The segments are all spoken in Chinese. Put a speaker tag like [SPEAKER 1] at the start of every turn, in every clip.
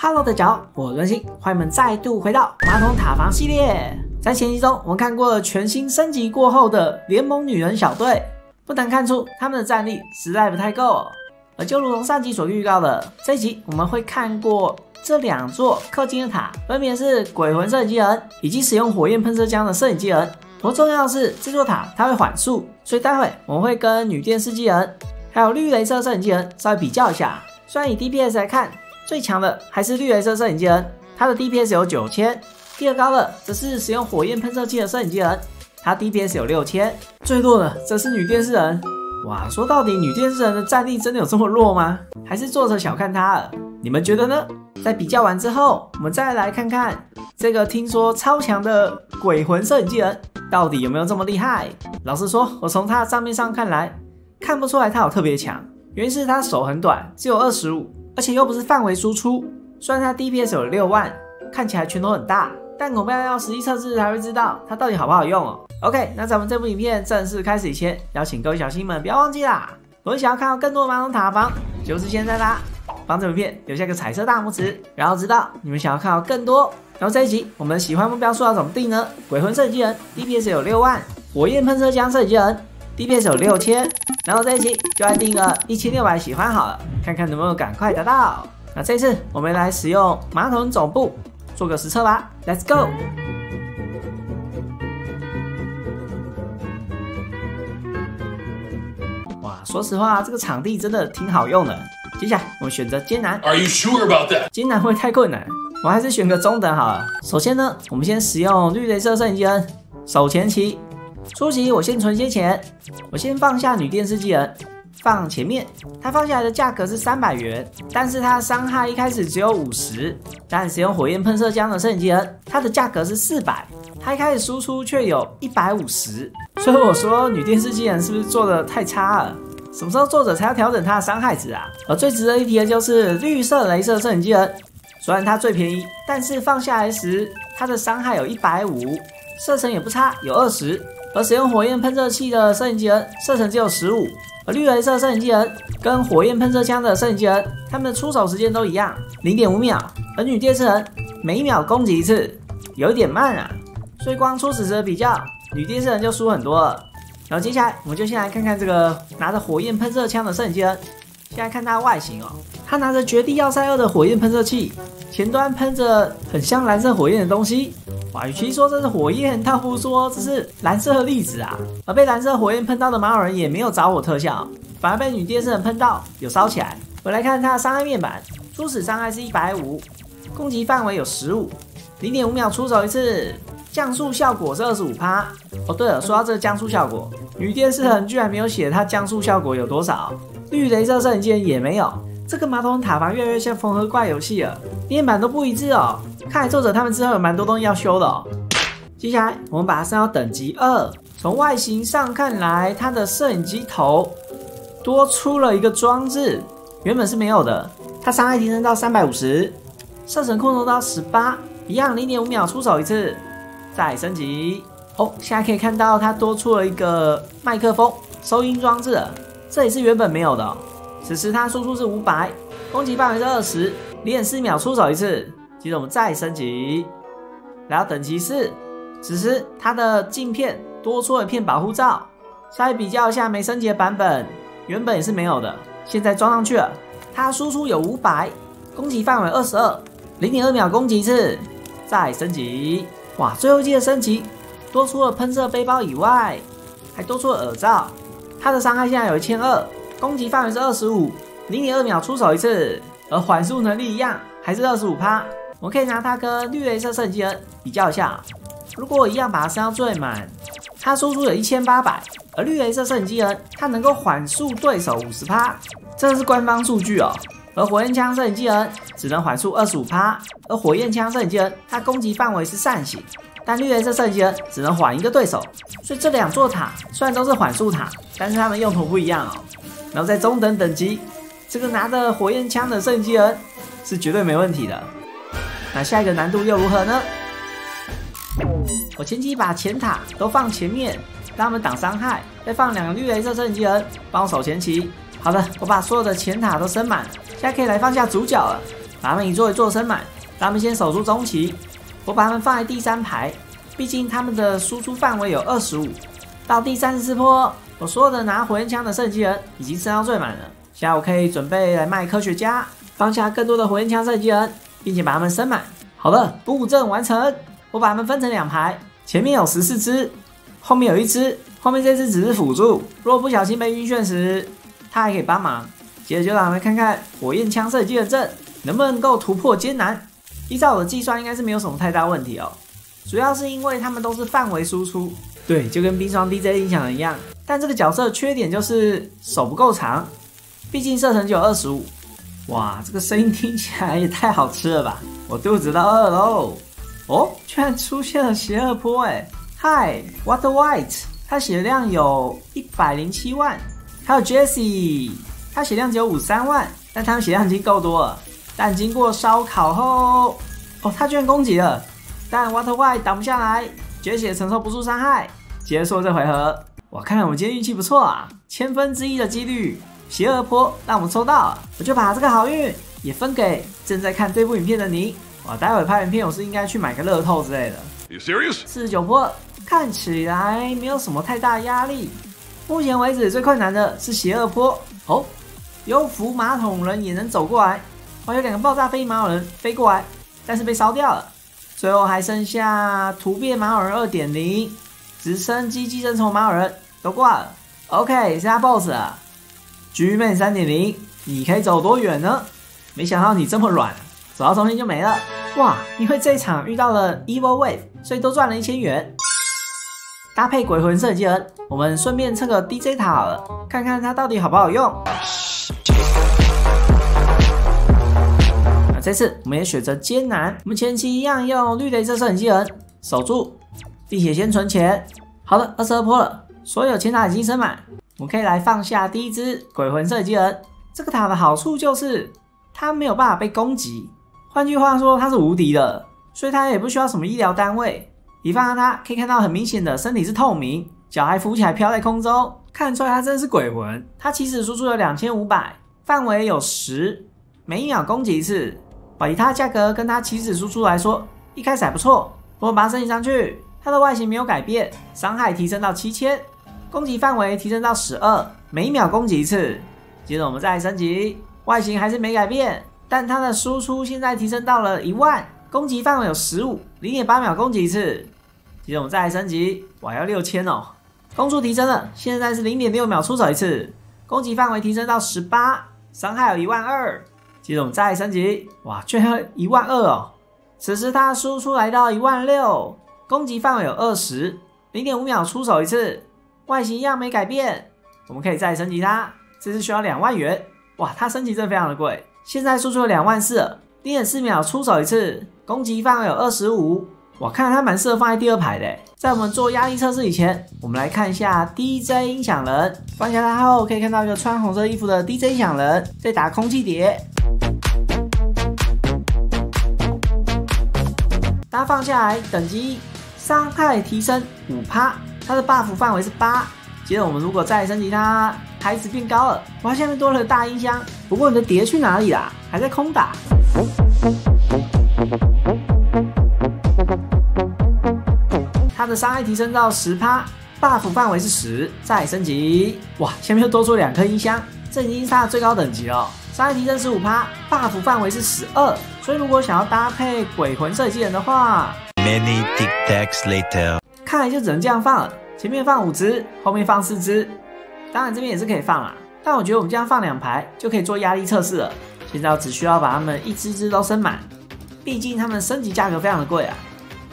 [SPEAKER 1] Hello，大家好，我是任性，欢迎你们再度回到马桶塔防系列。在前集中，我们看过了全新升级过后的联盟女人小队，不难看出他们的战力实在不太够。而就如同上集所预告的，这一集我们会看过这两座氪金的塔，分别是鬼魂摄影机人以及使用火焰喷射枪的摄影机人。不重要的是，这座塔它会缓速，所以待会我们会跟女电视机人还有绿镭射摄影机人稍微比较一下。虽然以 DPS 来看，最强的还是绿镭射摄影机人，它的 DPS 有九千。第二高的则是使用火焰喷射器的摄影机人，它 DPS 有六千。最弱的则是女电视人。哇，说到底，女电视人的战力真的有这么弱吗？还是作者小看她了？你们觉得呢？在比较完之后，我们再来看看这个听说超强的鬼魂摄影机人到底有没有这么厉害。老实说，我从他的账面上看来，看不出来他有特别强。原因是他手很短，只有二十五，而且又不是范围输出。虽然他 DPS 有六万，看起来拳头很大，但恐怕要实际测试才会知道它到底好不好用哦。OK，那咱们这部影片正式开始以前，邀请各位小新们不要忘记啦！如果想要看到更多的马桶塔防，就是现在啦！帮这部片留下个彩色大拇指，然后知道你们想要看到更多。然后这一集我们的喜欢目标数要怎么定呢？鬼魂摄影机人 DPS 有六万，火焰喷射枪摄影机人 DPS 有六千，然后这一集就来定个一千六百喜欢好了，看看能不能赶快达到。那这次我们来使用马桶总部做个实测吧，Let's go！说实话，这个场地真的挺好用的。接下来我们选择艰难
[SPEAKER 2] ，Are you sure about that?
[SPEAKER 1] 艰难会太困难，我还是选个中等好了。首先呢，我们先使用绿镭射摄影机人手前期，初期我先存些钱，我先放下女电视机人，放前面，它放下来的价格是三百元，但是它的伤害一开始只有五十，但使用火焰喷射枪的摄影机人，它的价格是四百，它一开始输出却有一百五十，所以我说女电视机人是不是做的太差了？什么时候作者才要调整它的伤害值啊？而最值得一提的就是绿色镭射摄影机人，虽然它最便宜，但是放下来时它的伤害有一百五，射程也不差，有二十。而使用火焰喷射器的摄影机人，射程只有十五。而绿镭射摄影机人跟火焰喷射枪的摄影机人，他们的出手时间都一样，零点五秒。而女电视人每一秒攻击一次，有一点慢啊。所以光初始值的比较，女电视人就输很多了。然后接下来我们就先来看看这个拿着火焰喷射枪的摄影机人。先来看它的外形哦，它拿着绝地要塞二的火焰喷射器，前端喷着很像蓝色火焰的东西。哇，与其说这是火焰，倒不如说这是蓝色的粒子啊。而被蓝色火焰喷到的马尔人也没有着火特效，反而被女电视人喷到有烧起来。我来看它的伤害面板，初始伤害是一百五，攻击范围有十五，零点五秒出手一次，降速效果是二十五趴。哦，对了，说到这个降速效果，女电视人居然没有写它降速效果有多少，绿镭射摄影机也没有。这个马桶塔防越来越像缝合怪游戏了，面板都不一致哦。看来作者他们之后有蛮多东西要修的哦。接下来我们把它升到等级二，从外形上看来，它的摄影机头多出了一个装置，原本是没有的。它伤害提升到三百五十，射程控制到十八，一样零点五秒出手一次，再升级。哦，现在可以看到它多出了一个麦克风收音装置，这也是原本没有的、此时它输出是五百，攻击范围是二十，零点四秒出手一次。接着我们再升级，来到等级四，此时它的镜片多出了一片保护罩。稍微比较一下没升级的版本，原本也是没有的，现在装上去了。它输出有五百，攻击范围二十二，零点二秒攻击一次，再升级。哇，最后季的升级多出了喷射背包以外，还多出了耳罩。它的伤害现在有一千二，攻击范围是二十五，零点二秒出手一次，而缓速能力一样，还是二十五趴。我可以拿它跟绿镭射摄影机人比较一下，如果我一样把它升到最满，它输出有一千八百，而绿镭射摄影机人它能够缓速对手五十趴，这是官方数据哦。而火焰枪摄影机人只能缓速二十五趴，而火焰枪摄影机人它攻击范围是扇形，但绿镭射摄影机人只能缓一个对手。所以这两座塔虽然都是缓速塔，但是它们用途不一样哦。然后在中等等级，这个拿着火焰枪的摄影机人是绝对没问题的。那下一个难度又如何呢？我前期把前塔都放前面，让他们挡伤害，再放两个绿镭射摄影机人帮我守前期。好的，我把所有的前塔都升满，现在可以来放下主角了，把他们一座一座升满，让他们先守住中期。我把他们放在第三排，毕竟他们的输出范围有二十五。到第三十四波，我所有的拿火焰枪的射击人已经升到最满了。现在我可以准备来卖科学家，放下更多的火焰枪射击人，并且把他们升满。好了，布阵完成。我把他们分成两排，前面有十四只，后面有一只，后面这只只是辅助。如果不小心被晕眩时，他还可以帮忙。接着就让我们看看火焰枪射击的阵能不能够突破艰难。依照我的计算，应该是没有什么太大问题哦。主要是因为他们都是范围输出，对，就跟冰霜 DJ 音响一样。但这个角色缺点就是手不够长，毕竟射程只有二十五。哇，这个声音听起来也太好吃了吧！我肚子都饿喽。哦，居然出现了邪恶坡哎！嗨，What White，他血量有一百零七万，还有 Jessie，他血量只有五三万，但他们血量已经够多了。但经过烧烤后，哦，他居然攻击了，但 What White 挡不下来，绝血承受不住伤害，结束这回合。我，看来我们今天运气不错啊，千分之一的几率，邪恶坡让我们抽到，我就把这个好运也分给正在看这部影片的你。我，待会拍影片我是应该去买个乐透之类的。
[SPEAKER 2] You serious?
[SPEAKER 1] 四十九波看起来没有什么太大压力。目前为止最困难的是邪恶坡哦，有扶马桶人也能走过来，哦，有两个爆炸飞马桶人飞过来，但是被烧掉了。最后还剩下突变马桶人二点零、直升机寄生虫马桶人都挂了。OK，剩下 BOSS 了。G Man 三点零，你可以走多远呢？没想到你这么软，走到中间就没了。哇，因为这场遇到了 Evil Wave，所以多赚了一千元。搭配鬼魂射击人，我们顺便测个 DJ 塔好了，看看它到底好不好用。这次我们也选择艰难，我们前期一样用绿镭射摄影机人守住，并且先存钱。好的，二十二波了，所有钱塔已经升满，我们可以来放下第一只鬼魂射击人。这个塔的好处就是它没有办法被攻击，换句话说，它是无敌的，所以它也不需要什么医疗单位。你放下它，可以看到很明显的身体是透明，脚还浮起来飘在空中，看出来它真的是鬼魂。它起始输出有两千五百，范围有十，每一秒攻击一次。哇，以它价格跟它起始输出来说，一开始还不错。我们把它升级上去，它的外形没有改变，伤害提升到七千，攻击范围提升到十二，每一秒攻击一次。接着我们再升级，外形还是没改变，但它的输出现在提升到了一万，攻击范围有十五，零点八秒攻击一次。接着我们再来升级，哇，要六千哦！攻速提升了，现在是零点六秒出手一次，攻击范围提升到十八，伤害有一万二。接着我们再升级，哇，居然一万二哦！此时它输出来到一万六，攻击范围有二十，零点五秒出手一次，外形一样没改变。我们可以再升级它，这次需要两万元。哇，它升级真的非常的贵，现在输出了两万四，点四秒出手一次，攻击范围有二十五。哇，看来它蛮适合放在第二排的。在我们做压力测试以前，我们来看一下 DJ 音响人。放下它后，可以看到一个穿红色衣服的 DJ 音响人在打空气碟。大家放下来，等级伤害提升五趴，它的 buff 范围是八。接着我们如果再升级它，台子变高了。哇，下面多了个大音箱。不过你的碟去哪里啦？还在空打。它的伤害提升到十趴，buff 范围是十，再升级。哇，下面又多出两颗音箱，这已经是它的最高等级了。伤害提升十五趴，buff 范围是十二，所以如果想要搭配鬼魂射击人的话
[SPEAKER 3] ，Many tic tacs later.
[SPEAKER 1] 看来就只能这样放了。前面放五只，后面放四只，当然这边也是可以放啦。但我觉得我们这样放两排就可以做压力测试了。现在我只需要把它们一只只都升满，毕竟它们升级价格非常的贵啊。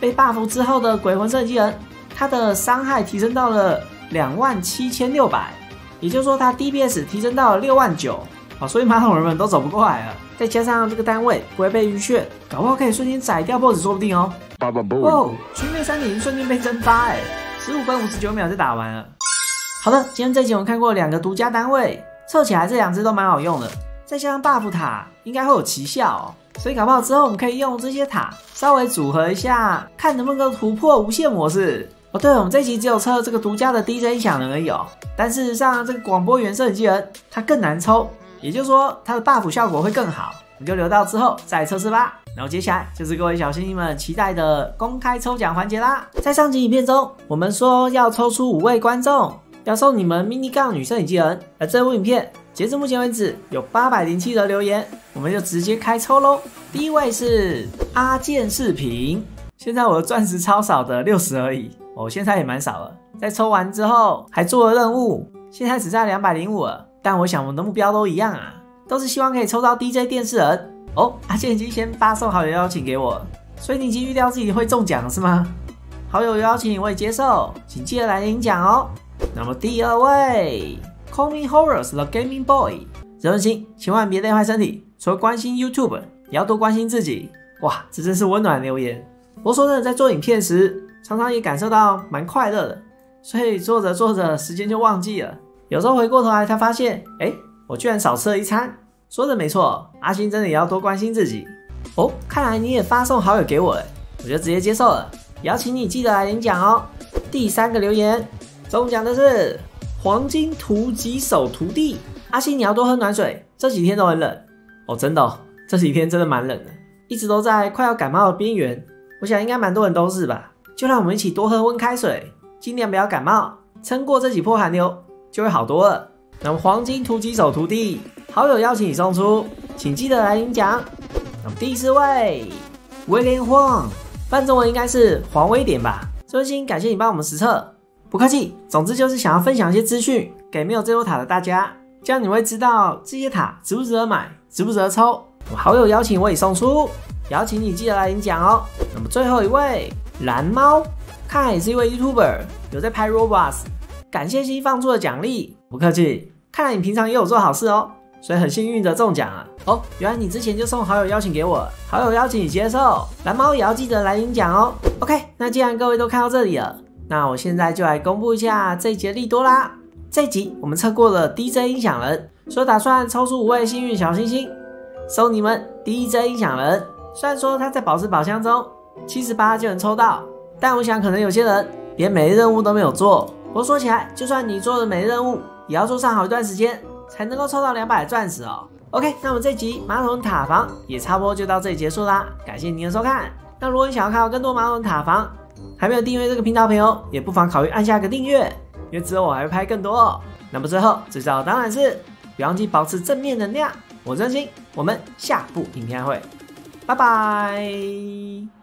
[SPEAKER 1] 被 buff 之后的鬼魂射击人，它的伤害提升到了两万七千六百，也就是说它 DPS 提升到了六万九啊，所以马桶人们都走不过来了。再加上这个单位不会被晕眩，搞不好可以瞬间宰掉 BOSS 说不定哦。哦，群妹三点零瞬间被蒸发哎，十五分五十九秒就打完了。好的，今天这集我们看过两个独家单位，凑起来这两只都蛮好用的，再加上 buff 塔应该会有奇效哦。所以搞不好之后我们可以用这些塔稍微组合一下，看能不能够突破无限模式。哦，对，我们这集只有测这个独家的 DJ 音响人而已哦。但事实上，这个广播员摄影机人它更难抽，也就是说它的 buff 效果会更好。你就留到之后再测试吧。然后接下来就是各位小星星们期待的公开抽奖环节啦。在上集影片中，我们说要抽出五位观众，要送你们 mini 杠女摄影机人。而这部影片截至目前为止有八百零七则留言，我们就直接开抽喽。第一位是阿健视频，现在我的钻石超少的六十而已，哦，现在也蛮少了。在抽完之后还做了任务，现在只剩两百零五了。但我想我们的目标都一样啊，都是希望可以抽到 DJ 电视人。哦，阿健已经先发送好友邀请给我，所以你已经预料自己会中奖是吗？好友邀请我也接受，请记得来领奖哦。那么第二位，Call Me Horrors The Gaming Boy，任心，千万别累坏身体，除了关心 YouTube，也要多关心自己。哇，这真是温暖留言。我说真的，在做影片时，常常也感受到蛮快乐的，所以做着做着时间就忘记了。有时候回过头来才发现，哎，我居然少吃了一餐。说的没错，阿星真的也要多关心自己哦。看来你也发送好友给我了，我就直接接受了。邀请你记得来领奖哦。第三个留言中奖的是黄金图棘手徒弟阿星，你要多喝暖水，这几天都很冷哦，真的、哦，这几天真的蛮冷的，一直都在快要感冒的边缘。我想应该蛮多人都是吧，就让我们一起多喝温开水，尽量不要感冒，撑过这几波寒流就会好多了。那么黄金突击手徒弟。好友邀请你送出，请记得来领奖。那么第四位，威廉黄，翻中文应该是黄威廉吧？真心感谢你帮我们实测，不客气。总之就是想要分享一些资讯给没有这座塔的大家，这样你会知道这些塔值不值得买，值不值得抽。好友邀请我也送出，邀请你记得来领奖哦。那么最后一位蓝猫，看来也是一位 YouTuber，有在拍 Roblox，感谢新放出的奖励，不客气。看来你平常也有做好事哦。所以很幸运的中奖啊！哦，原来你之前就送好友邀请给我，好友邀请你接受，蓝猫也要记得来领奖哦。OK，那既然各位都看到这里了，那我现在就来公布一下这一集的利多啦。这一集我们测过了 DJ 音响人，所以打算抽出五位幸运小星星，送你们 DJ 音响人。虽然说他在宝石宝箱中七十八就能抽到，但我想可能有些人连每日任务都没有做。不过说起来，就算你做了每日任务，也要做上好一段时间。才能够抽到两百钻石哦。OK，那么这集马桶塔防也差不多就到这里结束啦。感谢您的收看。那如果你想要看到更多马桶塔防，还没有订阅这个频道的朋友，也不妨考虑按下个订阅，因为之后我还会拍更多哦。那么最后，最重要当然是别忘记保持正面能量。我真心，我们下部影片会，拜拜。